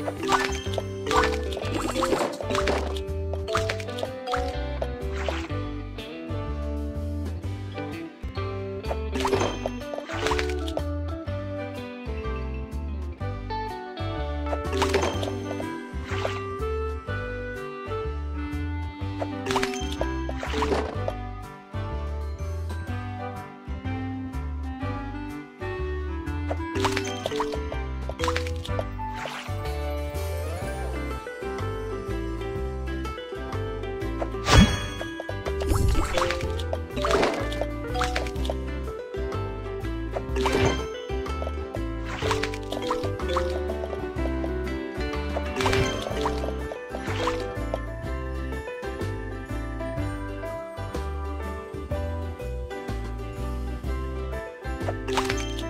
you.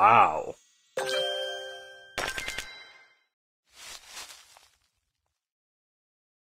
Wow